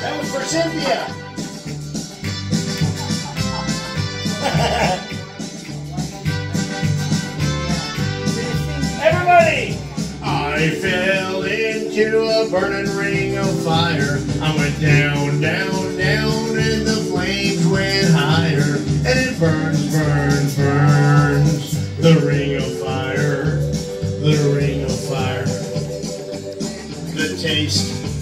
That was for Cynthia. Everybody! I fell into a burning ring of fire. I went down, down, down, and the flames went higher. And it burns, burns, burns. The ring of fire. The ring taste.